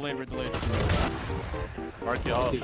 delayed, we're delayed. Mark it up.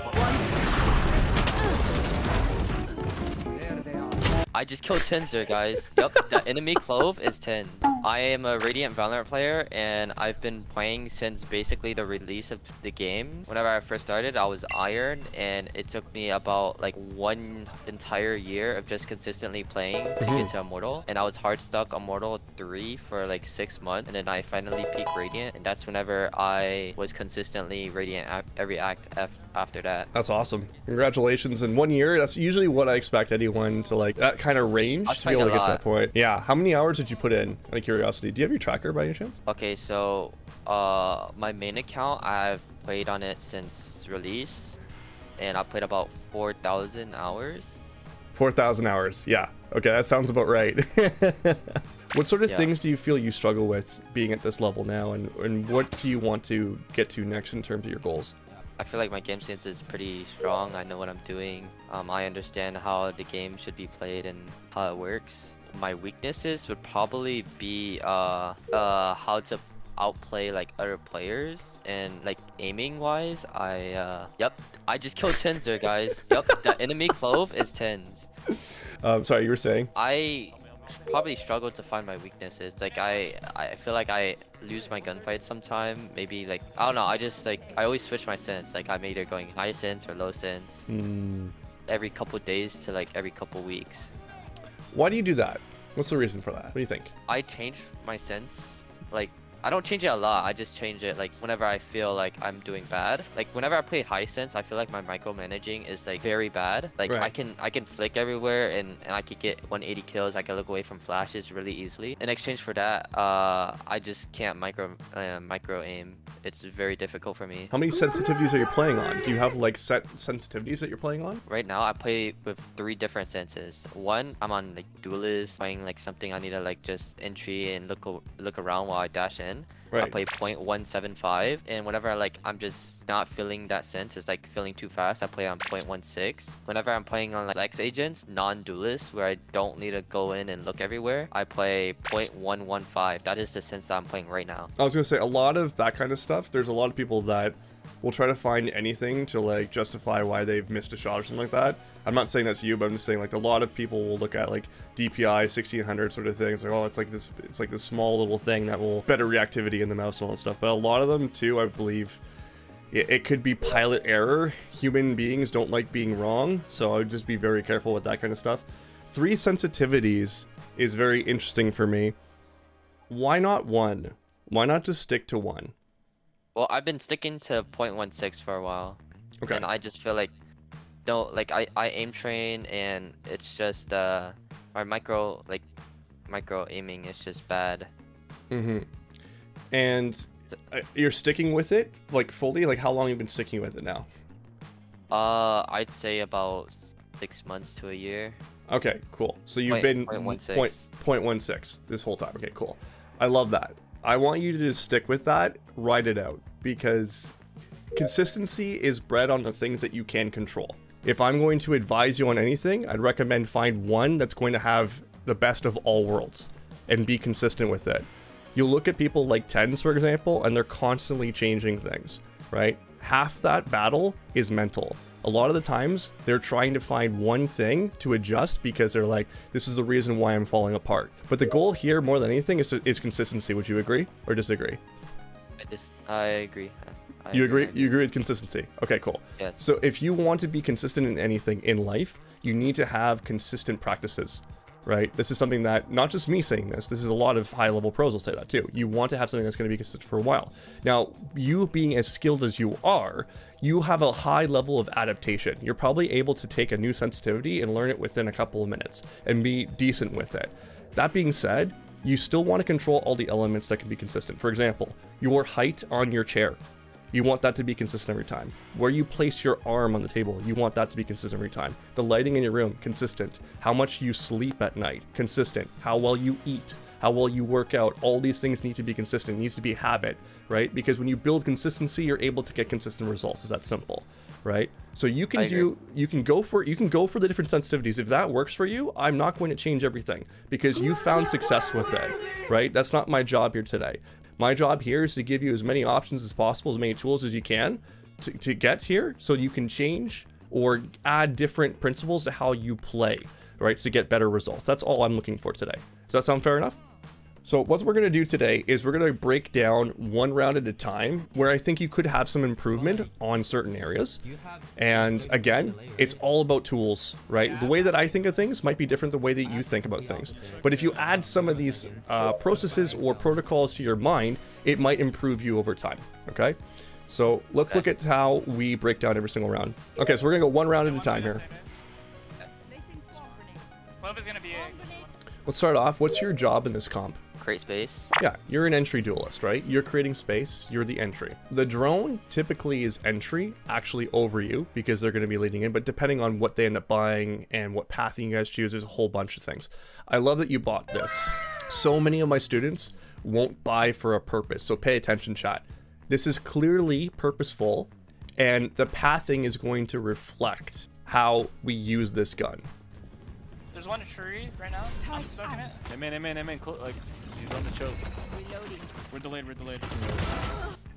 I just killed Tinzer, guys. Yep, the enemy clove is TenZ. I am a Radiant Valorant player, and I've been playing since basically the release of the game. Whenever I first started, I was Iron, and it took me about like one entire year of just consistently playing to Mhm. get to Immortal. And I was hard stuck Immortal 3 for like 6 months, and then I finally peaked Radiant, and that's whenever I was consistently Radiant every act af- after that. That's awesome. Congratulations. In one year, that's usually what I expect anyone to like that kind of range to be able to get a to that point. Yeah. How many hours did you put in? Out of curiosity. Do you have your tracker by any chance? Okay, so uh, my main account, I've played on it since release, and I played about 4,000 hours. 4,000 hours. Yeah. Okay, that sounds about right. what sort of Yeah. things do you feel you struggle with being at this level now, and, and what do you want to get to next in terms of your goals? I feel like my game sense is pretty strong. I know what I'm doing. Um, I understand how the game should be played and how it works. My weaknesses would probably be uh, uh, how to outplay like other players and like aiming wise. I uh, yep, I just killed Tinzer, guys. Yep, the enemy clove is TenZ. Um, sorry, you were saying? I probably struggle to find my weaknesses. Like I, I feel like I lose my gunfight sometime. Maybe like I don't know. I just like I always switch my sense. Like I'm either going high sense or low sense Hmm. every couple days to like every couple weeks. Why do you do that? What's the reason for that? What do you think? I change my sense. Like I don't change it a lot. I just change it like whenever I feel like I'm doing bad. Like whenever I play high sense, I feel like my micromanaging is like very bad. Like I can I can flick everywhere and, and I could get 180 kills. I can look away from flashes really easily. In exchange for that, uh, I just can't micro uh, micro aim. It's very difficult for me. How many sensitivities are you playing on? Do you have like set sensitivities that you're playing on? Right now, I play with three different senses. One, I'm on like duelist, playing like something I need to like just entry and look look around while I dash in. I Right. play .175, and whenever I like I'm just not feeling that sense, it's like feeling too fast. I play on .16. Whenever I'm playing on like X agents, non-duelist, where I don't need to go in and look everywhere, I play .115. That is the sense that I'm playing right now. I was gonna say a lot of that kind of stuff. There's a lot of people that will try to find anything to like justify why they've missed a shot or something like that. I'm not saying that's you, but I'm just saying like a lot of people will look at like DPI 1600 sort of things. Like oh, it's like this, it's like this small little thing that will better reactivity in the mouse and all that stuff. But a lot of them too, I believe. It, it could be pilot error. Human beings don't like being wrong, so I would just be very careful with that kind of stuff. Three sensitivities is very interesting for me. Why not one? Why not just stick to one? Well, I've been sticking to .16 for a while. Okay. and I just feel like don't like I I aim train and it's just uh my micro like micro aiming is just bad. Mm-hmm. And uh, you're sticking with it like fully. Like how long you've been sticking with it now? Uh, I'd say about six months to a year. Okay, cool. So you've Point- been point one six. point point one six this whole time. Okay, cool. I love that. I want you to just stick with that, ride it out, because consistency is bred on the things that you can control. If I'm going to advise you on anything, I'd recommend find one that's going to have the best of all worlds and be consistent with it. You'll look at people like TenZ, for example, and they're constantly changing things, right? Half that battle is mental. A lot of the times, they're trying to find one thing to adjust because they're like, this is the reason why I'm falling apart. But the goal here, more than anything, is, is consistency. Would you agree or disagree? I just I agree. I You agree? You agree with consistency? Okay, cool. Yes. So if you want to be consistent in anything in life, you need to have consistent practices, right? This is something that not just me saying this. This is a lot of high-level pros will say that too. You want to have something that's going to be consistent for a while. Now, you being as skilled as you are, you have a high level of adaptation. You're probably able to take a new sensitivity and learn it within a couple of minutes and be decent with it. That being said, you still want to control all the elements that can be consistent. For example, your height on your chair. You want that to be consistent every time. Where you place your arm on the table, you want that to be consistent every time. The lighting in your room, consistent. How much you sleep at night, consistent. How well you eat, how well you work out, all these things need to be consistent. It needs to be habit, right? Because when you build consistency, you're able to get consistent results. It's that simple, right? So you can I agree. do you can go for you can go for the different sensitivities. If that works for you, I'm not going to change everything because you found success with it, right? That's not my job here today. My job here is to give you as many options as possible, as many tools as you can to, to get here so you can change or add different principles to how you play, right? To get better results. That's all I'm looking for today. Does that sound fair enough? So what we're going to do today is we're going to break down one round at a time where I think you could have some improvement on certain areas. And again, it's all about tools, right? The way that I think of things might be different the way that you think about things. But if you add some of these uh, processes or protocols to your mind, it might improve you over time, okay? So let's look at how we break down every single round. Okay, so we're going to go one round at a time here. Love is gonna be a Let's start off. What's your job in this comp? Create space. Yeah, you're an entry duelist, right? You're creating space, you're the entry. The drone typically is entry, actually over you, because they're going to be leading in, but depending on what they end up buying and what pathing you guys choose, there's a whole bunch of things. I love that you bought this. So many of my students won't buy for a purpose, so pay attention, chat. This is clearly purposeful, and the pathing is going to reflect how we use this gun. There's one tree right now. I'm smoking it. Hey man, hey man, hey man, clo- like, he's on the choke. We're delayed, we're delayed.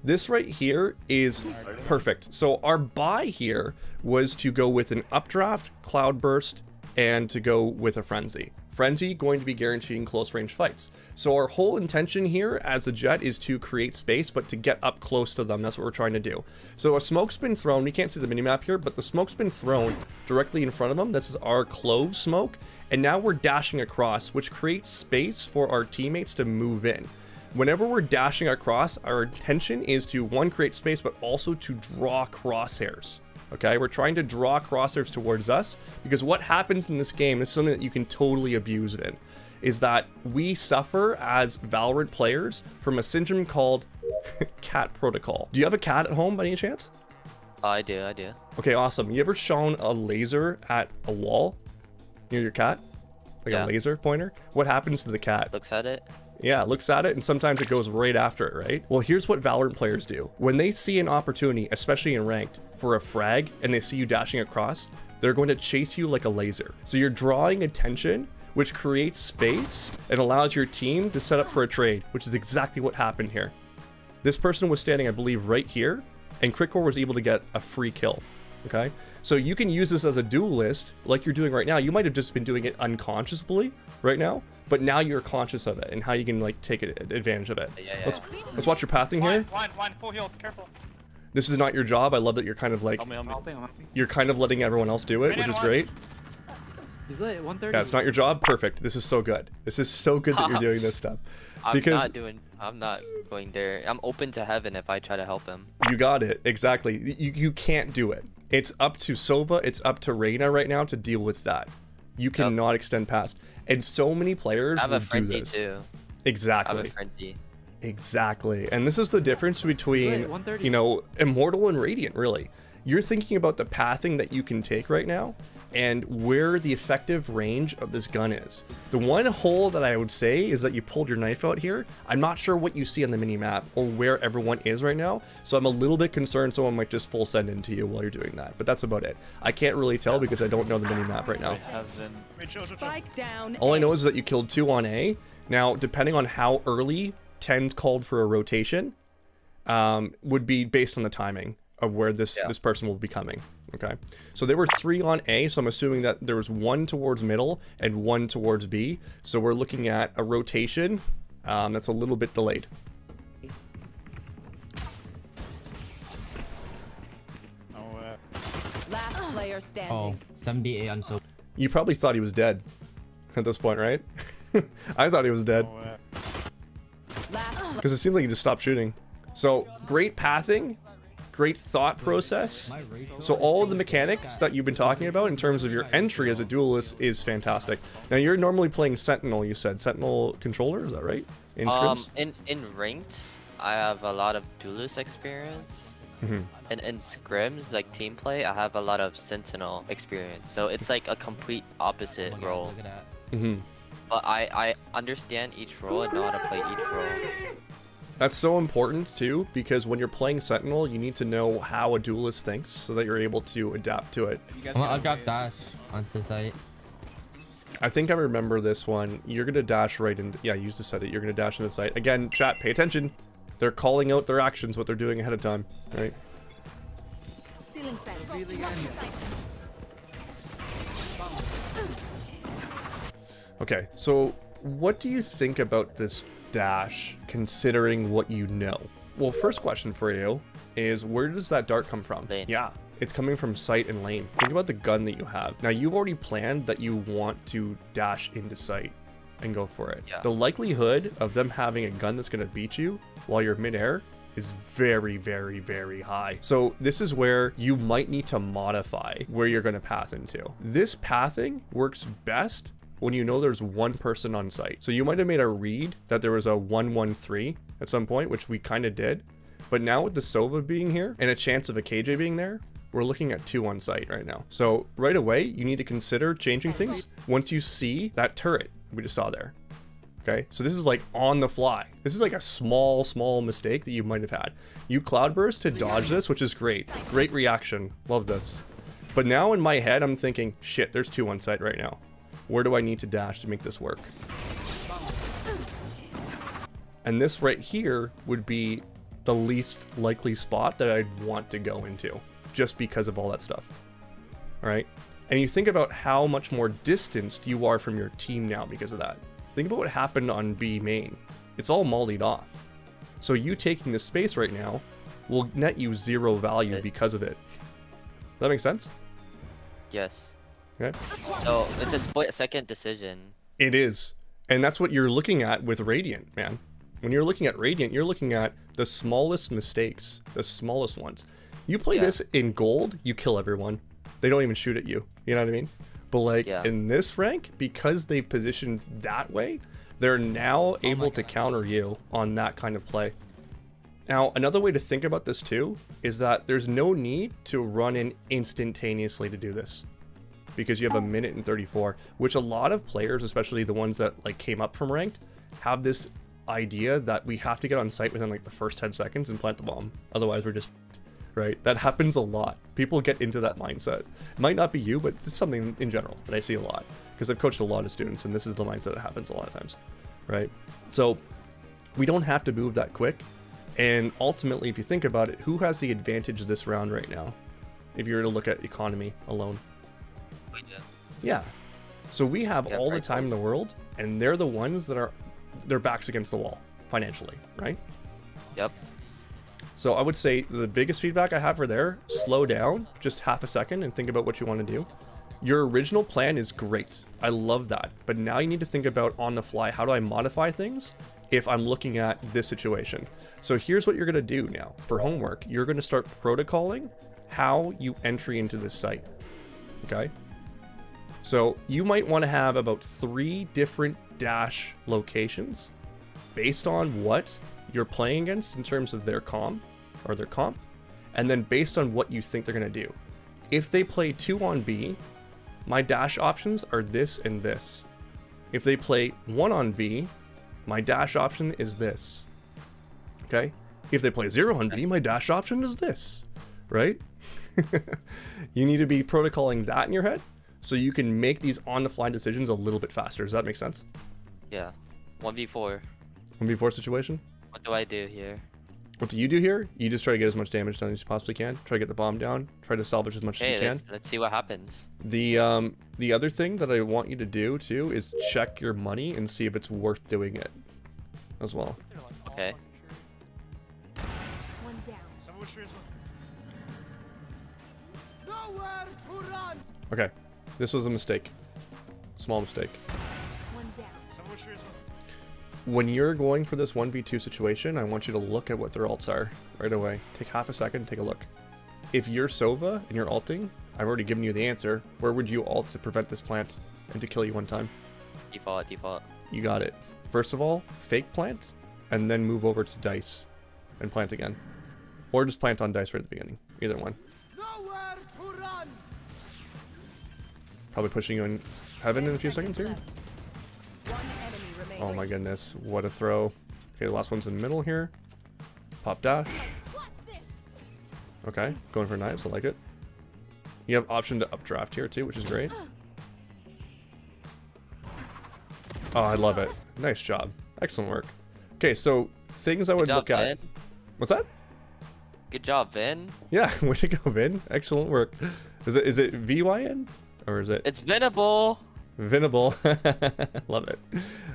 This right here is perfect. So our buy here was to go with an updraft, cloudburst, and to go with a frenzy. Frenzy going to be guaranteeing close range fights. So our whole intention here as a jet is to create space, but to get up close to them. That's what we're trying to do. So a smoke's been thrown. We can't see the minimap here, but the smoke's been thrown directly in front of them. This is our clove smoke. And now we're dashing across, which creates space for our teammates to move in. Whenever we're dashing across, our intention is to one, create space, but also to draw crosshairs. Okay, we're trying to draw crosshairs towards us because what happens in this game is something that you can totally abuse it in. Is that we suffer as Valorant players from a syndrome called cat protocol. Do you have a cat at home by any chance? I do, I do. Okay, awesome. You ever shown a laser at a wall near your cat? Like Yeah. a laser pointer? What happens to the cat? Looks at it. Yeah, looks at it and sometimes it goes right after it, right? Well, here's what Valorant players do. When they see an opportunity, especially in ranked, for a frag and they see you dashing across, they're going to chase you like a laser. So you're drawing attention, which creates space and allows your team to set up for a trade, which is exactly what happened here. This person was standing, I believe, right here, and Crickor was able to get a free kill. Okay? So you can use this as a duelist like you're doing right now. You might have just been doing it unconsciously right now, but now you're conscious of it and how you can like take advantage of it. Yeah, yeah, Let's let's watch your pathing here. One, one, one, full healed, careful. This is not your job. I love that you're kind of like Help me, help me. you're kind of letting everyone else do it, which is great. He's lit. 130. Yeah, it's not your job. Perfect. This is so good. This is so good that you're doing this stuff. I'm Because not doing. I'm not going there. I'm open to heaven if I try to help him. You got it. Exactly. You, you can't do it. It's up to Sova, it's up to Reyna right now to deal with that. You cannot extend past. And so many players I have will a do this. too. I have Exactly. a frenzy. Exactly. And this is the difference between, 130. you know, Immortal and Radiant, really. You're thinking about the pathing that you can take right now and where the effective range of this gun is. The one hole that I would say is that you pulled your knife out here. I'm not sure what you see on the mini map or where everyone is right now, so I'm a little bit concerned someone might just full send into you while you're doing that. But that's about it. I can't really tell because I don't know the mini map right now. All I know is that you killed two on A. Now, depending on how early 10's called for a rotation, um, would be based on the timing of where this Yeah. this person will be coming. Okay, so there were three on A, so I'm assuming that there was one towards middle and one towards B. So we're looking at a rotation um, that's a little bit delayed. Oh, uh, Last player Oh, standing. 78 on so. You probably thought he was dead at this point, right? I thought he was dead. oh, uh, Because it seemed like he just stopped shooting. So, great pathing, great thought process. So all the mechanics that you've been talking about in terms of your entry as a duelist is fantastic. Now, you're normally playing Sentinel, you said. Sentinel controller, is that right? In Um, scrims? in in ranked, I have a lot of duelist experience. Mhm. And in scrims, like team play, I have a lot of sentinel experience. So it's like a complete opposite role. That. Mhm. But I I understand each role and know how to play each role. That's so important too, because when you're playing Sentinel, you need to know how a duelist thinks so that you're able to adapt to it. Well, I gotta got dash onto the site. I think I remember this one. You're gonna dash right in. Yeah, use the set it. You're gonna dash in the site. Again, chat, pay attention. They're calling out their actions, what they're doing ahead of time, right? Okay, so what do you think about this dash, considering what you know? Well, first question for you is where does that dart come from? Lane. Yeah, it's coming from sight and lane. Think about the gun that you have. Now, you've already planned that you want to dash into sight and go for it. Yeah. The likelihood of them having a gun that's going to beat you while you're midair is very, very, very high. So this is where you might need to modify where you're going to path into. This pathing works best when you know there's one person on site. So you might have made a read that there was a 113 at some point, which we kind of did. But now with the Sova being here and a chance of a KJ being there, we're looking at two on site right now. So right away, you need to consider changing things once you see that turret we just saw there. Okay, so this is like on the fly. This is like a small, small mistake that you might have had. You cloudburst to dodge this, which is great. Great reaction. Love this. But now in my head, I'm thinking, shit, there's two on site right now. Where do I need to dash to make this work? And this right here would be the least likely spot that I'd want to go into just because of all that stuff. All right. And you think about how much more distanced you are from your team now because of that. Think about what happened on B main. It's all mollied off. So you taking this space right now will net you zero value because of it. Does that make sense? Yes. Okay. So it's a split second decision. It is. And that's what you're looking at with Radiant, man. When you're looking at Radiant, you're looking at the smallest mistakes, the smallest ones. You play Yeah. this in gold, you kill everyone. They don't even shoot at you. You know what I mean? But like Yeah. in this rank, because they've positioned that way, they're now oh able to counter you on that kind of play. Now, another way to think about this too is that there's no need to run in instantaneously to do this because you have a minute and 34, which a lot of players, especially the ones that like came up from ranked, have this idea that we have to get on site within like the first 10 seconds and plant the bomb. Otherwise, we're just right. That happens a lot. People get into that mindset. It might not be you, but it's something in general that I see a lot because I've coached a lot of students, and this is the mindset that happens a lot of times, right? So we don't have to move that quick. And ultimately, if you think about it, who has the advantage this round right now? If you were to look at economy alone. We do. Yeah. So we have Yeah, all the time in the world, and they're the ones that are their backs against the wall financially, right? Yep. So I would say the biggest feedback I have for there, slow down just half a second and think about what you want to do. Your original plan is great. I love that. But now you need to think about on the fly, how do I modify things if I'm looking at this situation? So here's what you're going to do now. For homework, you're going to start protocoling how you entry into this site. Okay? So you might want to have about three different dash locations based on what you're playing against in terms of their com or their comp, and then based on what you think they're going to do. If they play two on B, my dash options are this and this. If they play one on B, my dash option is this. Okay? If they play zero on B, my dash option is this. Right? you need to be protocoling that in your head so you can make these on the fly decisions a little bit faster. Does that make sense? Yeah. 1v4. 1v4 situation? What do I do here? What do you do here? You just try to get as much damage done as you possibly can. Try to get the bomb down. Try to salvage as much as you can. let's, let's see what happens. The um the other thing that I want you to do too is check your money and see if it's worth doing it as well. They're like all Okay. One down. Someone was tree as well. Okay. This was a mistake. Small mistake. One down. Someone was tree as well. When you're going for this 1v2 situation, I want you to look at what their ults are right away. Take half a second, take a look. If you're Sova and you're alting, I've already given you the answer. Where would you alt to prevent this plant and to kill you one time? Default, default. You got it. First of all, fake plant, and then move over to dice and plant again. Or just plant on dice right at the beginning. Either one. Probably pushing you in heaven in a few seconds here. Oh One enemy remaining. Oh my goodness, what a throw. Okay, the last one's in the middle here. Pop dash. Okay, going for knives, I like it. You have option to updraft here too, which is great. Oh, I love it. Nice job. Excellent work. Okay, so things I would job, look at. Vin. What's that? Good job, Vin. Yeah, way to go, Vin. Excellent work. Is it is it VYN or is it It's Venable. Vinable? Love it.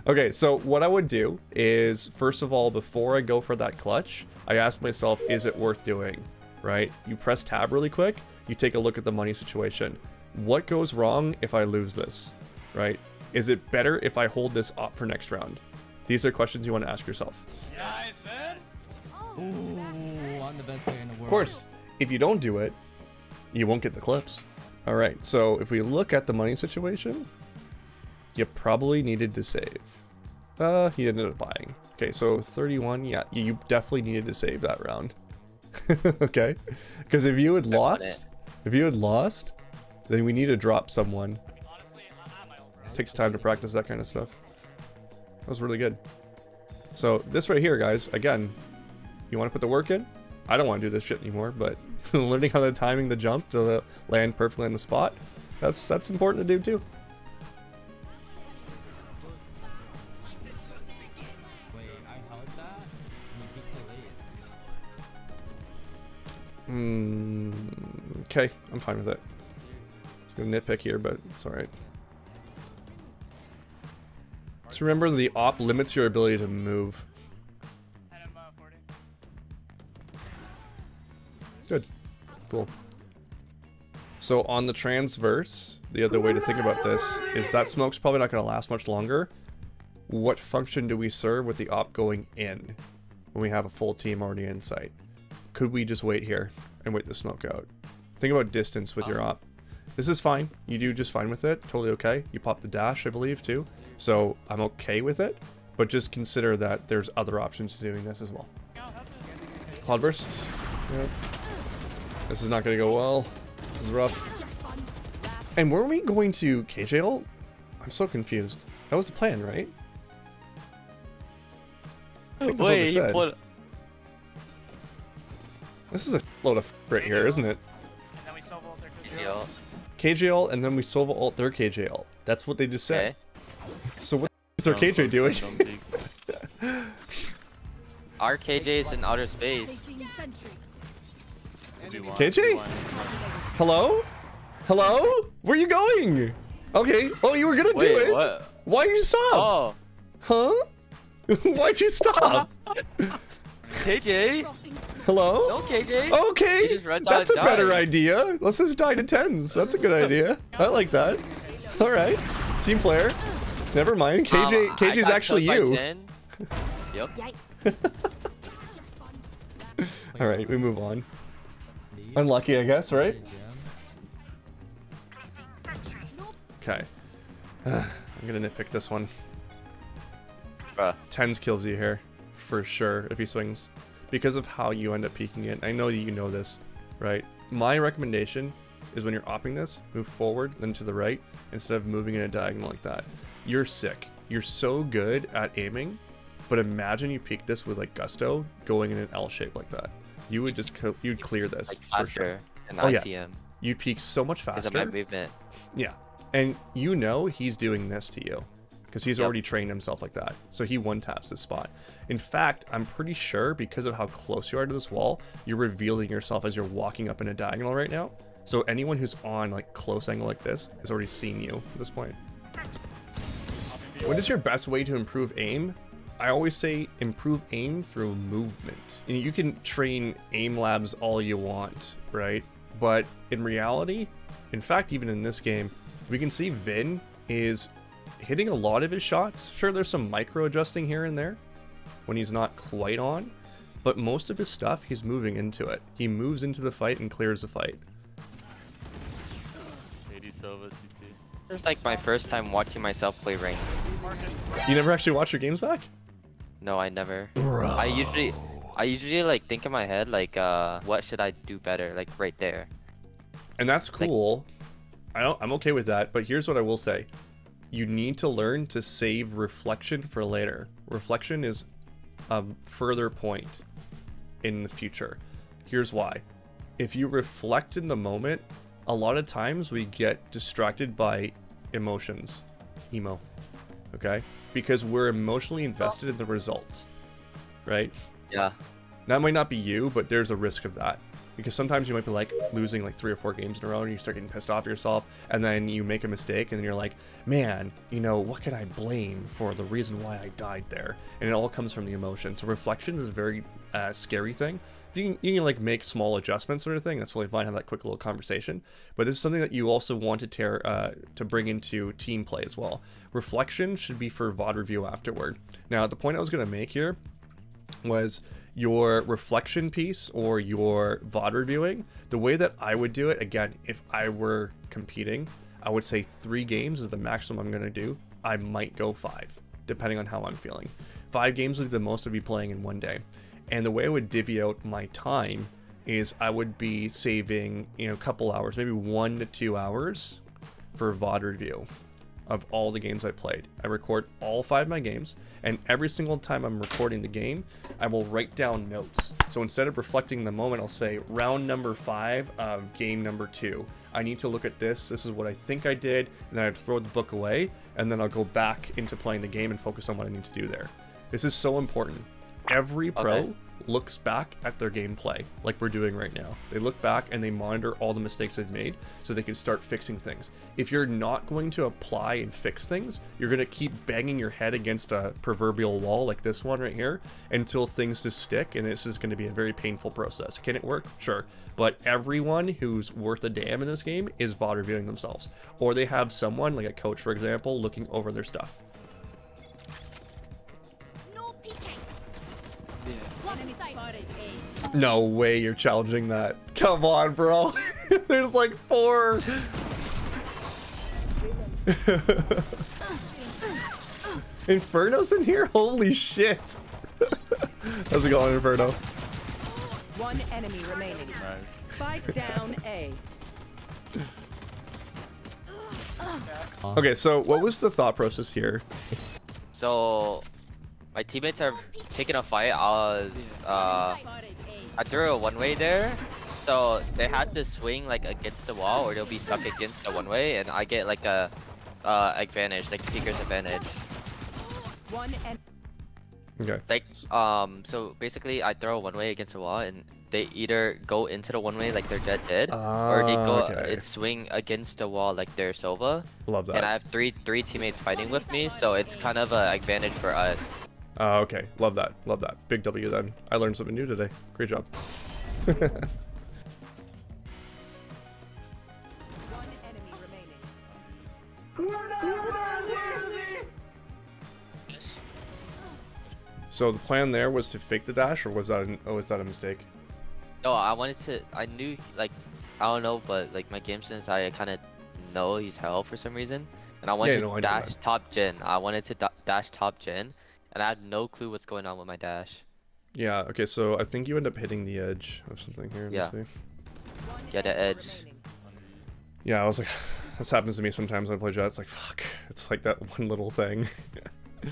Okay, so what I would do is first of all, before I go for that clutch, I ask myself, is it worth doing? Right? You press tab really quick. You take a look at the money situation. What goes wrong if I lose this? Right? Is it better if I hold this up for next round? These are questions you want to ask yourself. Nice, man. Oh, Ooh, I'm the best player in the world. Of course, if you don't do it, you won't get the clips. All right, so if we look at the money situation, you probably needed to save. Uh, he ended up buying. Okay, so 31, yeah, you definitely needed to save that round. okay, because if you had lost, if you had lost, then we need to drop someone. Honestly, I- I'm my own bro. Takes time to practice that kind of stuff. That was really good. So this right here, guys, again, you want to put the work in? I don't want to do this shit anymore, but learning how to timing the jump to land perfectly in the spot, that's that's important to do too. Hmm. Okay, I'm fine with it. Just gonna nitpick here, but it's alright. Just remember the op limits your ability to move. Cool. So on the transverse, the other way to think about this is that smoke's probably not going to last much longer. What function do we serve with the op going in when we have a full team already in sight? Could we just wait here and wait the smoke out? Think about distance with your op. This is fine. You do just fine with it. Totally okay. You pop the dash, I believe, too. So I'm okay with it. But just consider that there's other options to doing this as well. Cloudburst. Yep. This is not going to go well. This is rough. And were we going to KJL? I'm so confused. That was the plan, right? I think that's what Wait, he said. put. This is a load of f- right here, isn't it? And then we solo ult their good Yo, KJL, and then we solo alt their KJL. That's what they just said. okay. So what is their No, KJ doing? Our KJ is in outer space. Placing sentry. Be one, KJ? Hello? Hello? Where you going? Okay. Oh, you were gonna do it. what? Why you stop? Oh, Huh? Why'd you stop? KJ? Hello? No, KJ. Okay, You just red that's dot a better idea. Let's just die to TenZ. That's a good idea. I like that. All right, team player. Never mind. KJ, Um, I KJ's actually you. Yep. All right, we move on. Sleep. Unlucky, I guess, right? Okay. I'm gonna nitpick this one. Bruh. TenZ kills you here, for sure, if he swings. Because of how you end up peeking it. I know you know this, right? My recommendation is when you're opping this, move forward, then to the right, instead of moving in a diagonal like that. You're sick. You're so good at aiming, but imagine you peek this with like gusto, going in an L shape like that. You would just, you'd clear this, Like for sure. And Oh, yeah. ICM. You peak so much Because faster. of my movement. Yeah. And you know he's doing this to you because he's Yep. already trained himself like that. So he one taps this spot. In fact, I'm pretty sure because of how close you are to this wall, you're revealing yourself as you're walking up in a diagonal right now. So anyone who's on like close angle like this has already seen you at this point. What is your best way to improve aim? I always say improve aim through movement. And you can train aim labs all you want, right? But in reality, in fact, even in this game, we can see Vin is hitting a lot of his shots. Sure, there's some micro adjusting here and there when he's not quite on, but most of his stuff, he's moving into it. He moves into the fight and clears the fight. 80 Silva It's like my first time watching myself play ranked. You never actually watch your games back? No, I never. I usually, I usually like think in my head like, uh, what should I do better? Like right there. And that's Like- cool. I don't, I'm okay with that, but here's what I will say. You need to learn to save reflection for later. Reflection is a further point in the future. Here's why. If you reflect in the moment, a lot of times we get distracted by emotions, emo. Okay? Because we're emotionally invested in the results. right? Yeah. That might not be you, but there's a risk of that. Because sometimes you might be like losing like three or four games in a row and you start getting pissed off yourself and then you make a mistake and then you're like, man, you know, what can I blame for the reason why I died there? And it all comes from the emotion. So reflection is a very uh, scary thing. You can, you can like make small adjustments sort of thing. That's really fine. Have that quick little conversation. But this is something that you also want to tear uh, to bring into team play as well. Reflection should be for VOD review afterward. Now, the point I was going to make here was your reflection piece or your VOD reviewing, the way that I would do it, again, if I were competing, I would say three games is the maximum I'm going to do. I might go five, depending on how I'm feeling. Five games would be the most I'd be playing in one day. And the way I would divvy out my time is I would be saving, you know, a couple hours, maybe one to two hours for VOD review of all the games I played. I record all five of my games, and every single time I'm recording the game, I will write down notes. So instead of reflecting the moment, I'll say round number five of game number two. I need to look at this. This is what I think I did, and then I'd throw the book away, and then I'll go back into playing the game and focus on what I need to do there. This is so important. Every pro Okay. Looks back at their gameplay like we're doing right now. They look back and they monitor all the mistakes they've made so they can start fixing things. If you're not going to apply and fix things, you're going to keep banging your head against a proverbial wall like this one right here until things just stick and this is going to be a very painful process. Can it work? Sure. But everyone who's worth a damn in this game is VOD reviewing themselves. Or they have someone, like a coach for example, looking over their stuff. No way you're challenging that. Come on, bro. There's like four. Inferno's in here? Holy shit. How's it going, Inferno? One enemy remaining. Nice. Spike down A. Okay, so what was the thought process here? So, my teammates are taking a fight. I was, uh, I threw a one way there. So they had to swing like against the wall, or they'll be stuck against the one way, and I get like a uh, advantage, like peeker's advantage. Okay. Like, um, so basically, I throw a one way against the wall, and they either go into the one way like they're dead dead, or they go Ah, okay. and swing against the wall like they're Sova. Love that. And I have three three teammates fighting with me, so it's kind of an advantage for us. Uh, okay, love that. Love that. Big W then. I learned something new today. Great job. one enemy remaining. so the plan there was to fake the dash, or was that an, oh, was that a mistake? No, I wanted to. I knew like, I don't know, but like my game sense, I kind of know he's hell for some reason, and I wanted Yeah, to know dash top gen. I wanted to da- dash top gen, and I had no clue what's going on with my dash. Yeah, okay, so I think you end up hitting the edge of something here. Let me Yeah. see. One Yeah, the edge. Yeah, I was like, this happens to me sometimes when I play Jett. It's like, fuck. It's like that one little thing.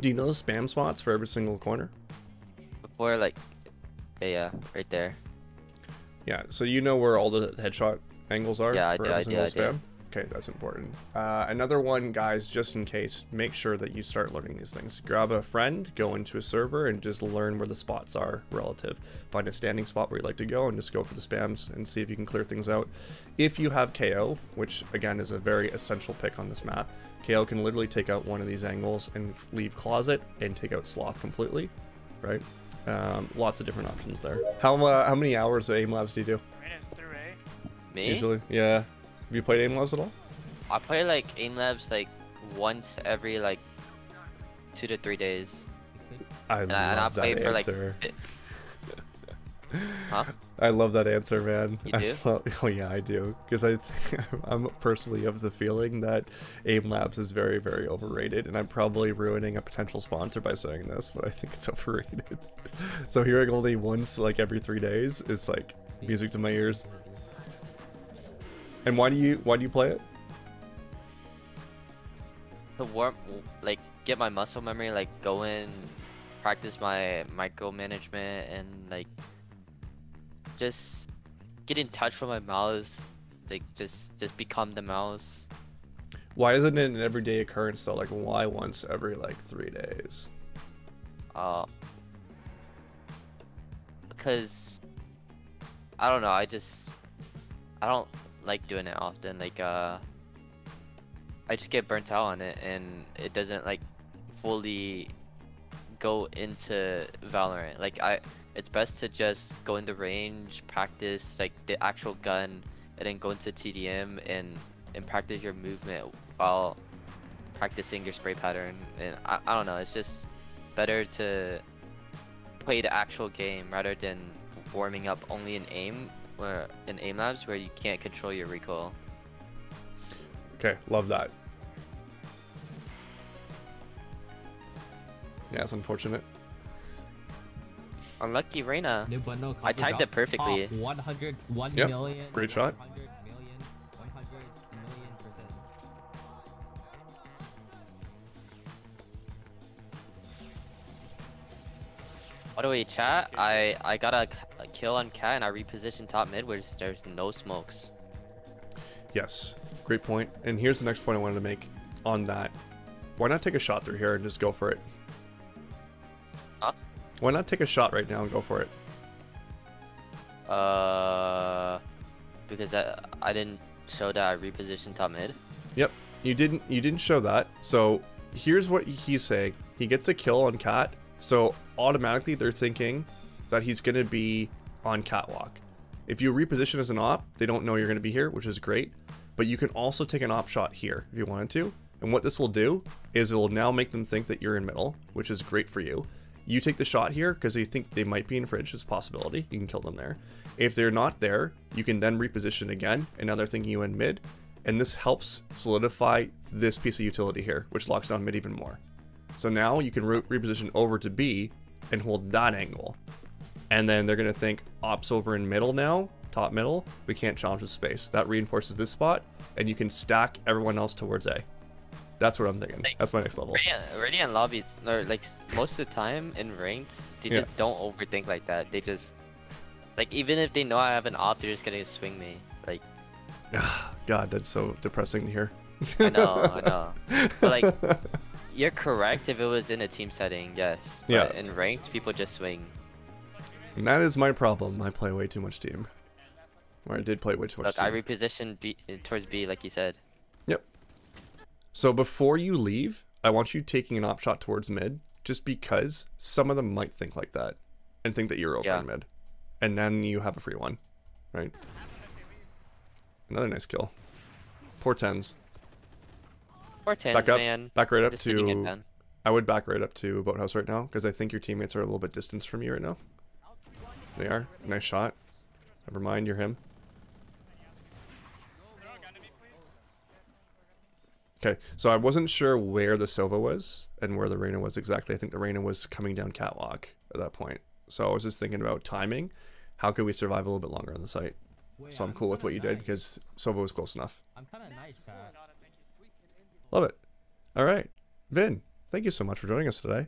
Do you know the spam spots for every single corner? Before like, yeah, yeah, right there. Yeah, so you know where all the headshot angles are Yeah, I for do, every I do, single I do. Spam? Okay, that's important. Uh, another one, guys, just in case, make sure that you start learning these things. Grab a friend, go into a server, and just learn where the spots are relative. Find a standing spot where you'd like to go, and just go for the spams and see if you can clear things out. If you have KAY/O, which again is a very essential pick on this map, KAY/O can literally take out one of these angles and leave closet and take out sloth completely, right? Um, lots of different options there. How uh, how many hours of aim labs do you do? Reyna's through A. Me? Usually, yeah. Have you played aim labs at all? I play like aim labs like once every like two to three days. Mm-hmm. I And I, and I love that play for like. answer. fi- Huh? I love that answer, man. You do? oh yeah, I do. Because I, think, I'm personally of the feeling that Aim Labs is very, very overrated, and I'm probably ruining a potential sponsor by saying this, but I think it's overrated. so hearing only once, like every three days, is like music to my ears. And why do you why do you play it? to warm like get my muscle memory like go in practice my micromanagement and like just get in touch with my mouse like just just become the mouse Why isn't it an everyday occurrence though? Like why once every like three days? Uh, because I don't know. I just I don't like doing it often. Like uh, I just get burnt out on it, and it doesn't like fully go into Valorant. Like I, it's best to just go into range, practice like the actual gun, and then go into TDM and and practice your movement while practicing your spray pattern. And I, I don't know. It's just better to play the actual game rather than warming up only in aim where in aim labs where you can't control your recoil. Okay, love that. Yeah, it's unfortunate. Unlucky Reyna. No, but no I coverage timed it perfectly. top 100, 1 Yep, million, great shot. 100 million, 100 million percent. By the way, chat, I I got a, a kill on cat and I repositioned top mid where there's no smokes. Yes, great point. And here's the next point I wanted to make on that. Why not take a shot through here and just go for it? Huh? Why not take a shot right now and go for it? Uh, because I I didn't show that I repositioned top mid. Yep, you didn't you didn't show that. So here's what he's saying. He gets a kill on cat, so automatically they're thinking that he's gonna be on catwalk. If you reposition as an op, they don't know you're gonna be here, which is great. But you can also take an op shot here if you wanted to. And what this will do is it will now make them think that you're in middle, which is great for you. You take the shot here because they think they might be in fridge. It's a possibility. You can kill them there. If they're not there, you can then reposition again, and now they're thinking you in mid. And this helps solidify this piece of utility here, which locks down mid even more. So now you can re- reposition over to B and hold that angle. And then they're going to think ops over in middle now, top middle. We can't challenge the space. That reinforces this spot, and you can stack everyone else towards A. That's what I'm thinking. That's my next level. Radiant, Radiant lobby, or like most of the time in ranked, they Yeah. just don't overthink like that. They just like even if they know I have an op, they're just gonna swing me. Like God, that's so depressing to hear. I know, I know. But like you're correct if it was in a team setting, yes. But Yeah. in ranked, people just swing. And that is my problem. I play way too much team. Or I did play way too much Look, I repositioned B uh, towards B, like you said. Yep. So before you leave, I want you taking an op shot towards mid, just because some of them might think like that, and think that you're over Yeah. in mid, and then you have a free one, right? Another nice kill. Poor TenZ. Or TenZ, Back up. man. Back right up Just sitting in to. I would back right up to boathouse right now because I think your teammates are a little bit distanced from you right now. They are. Nice shot. Never mind, you're him. Okay, so I wasn't sure where the Sova was and where the Reyna was exactly. I think the Reyna was coming down catwalk at that point. So I was just thinking about timing. How could we survive a little bit longer on the site? So I'm cool with what you did because Sova was close enough. I'm kind of nice, chat. Love it. All right. Vin, thank you so much for joining us today.